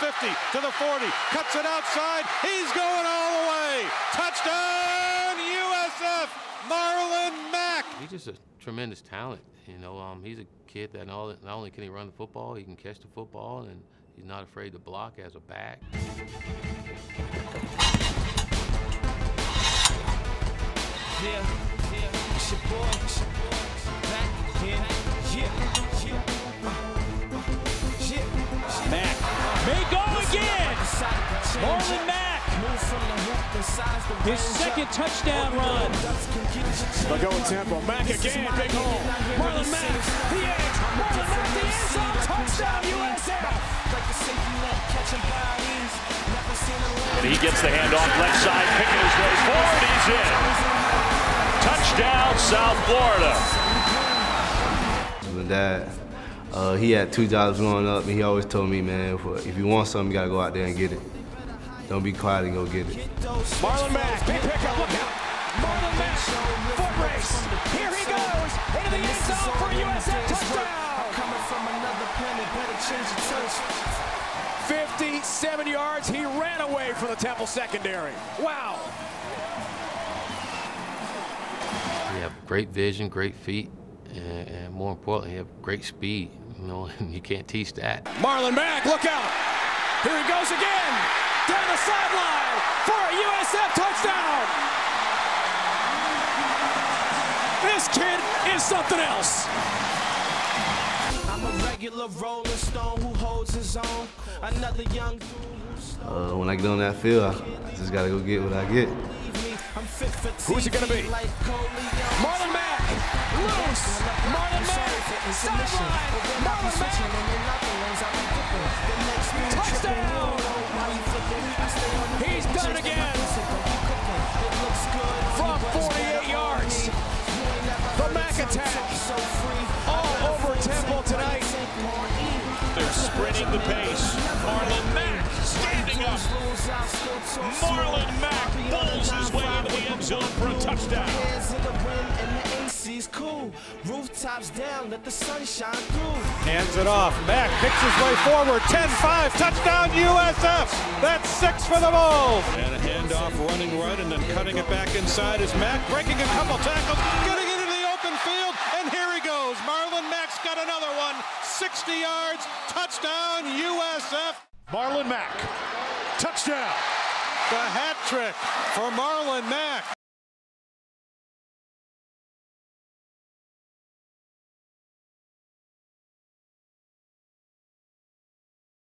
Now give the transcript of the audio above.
the 50, to the 40, cuts it outside. He's going all the way. Touchdown, USF, Marlon Mack. He's just a tremendous talent. You know, um, he's a kid that not only can he run the football, he can catch the football, and he's not afraid to block as a back. Yeah, yeah, it's your boy, it's your boy, back. Yeah, yeah, Marlon Mack. His second touchdown run. They'll go with tempo. Mack again, big hole. Marlon Mack, the edge. Marlon Mack, the end zone. Touchdown, USF. And he gets the handoff left side, picking his way forward. He's in. Touchdown, South Florida. My dad, uh, he had two jobs growing up, and he always told me, man, if you want something, you gotta go out there and get it. Don't be quiet and go get it. Marlon Mack, big pickup, look out. Marlon Mack, foot race. Here he goes, into the end zone for a USF touchdown. Coming from another planet, better change your touch. 57 yards, he ran away from the Temple secondary. Wow. You have great vision, great feet, and, and more importantly, you have great speed. You know, and you can't teach that. Marlon Mack, look out. Here he goes again. Down the sideline for a USF touchdown. This kid is something else. I'm a regular rolling stone who holds his own. Another young Uh, when I get on that field, I just gotta go get what I get. Who's it gonna be? Marlon Mack, loose. Marlon Mack, sideline. Marlon Mack, touchdown. He's done again. From 48 yards, the Mack attack all over Temple tonight. They're sprinting the pace. Marlon Mack standing up. Marlon Mack bowls his way into the end zone for a touchdown. Cool. Rooftops down, let the sun shine through. Hands it off. Mack picks his way forward. 10-5. Touchdown USF. That's six for the Bulls. And a handoff running right and then cutting it back inside is Mack breaking a couple tackles, getting it into the open field, and here he goes. Marlon Mack's got another one. 60 yards. Touchdown USF. Marlon Mack. Touchdown. The hat trick for Marlon Mack.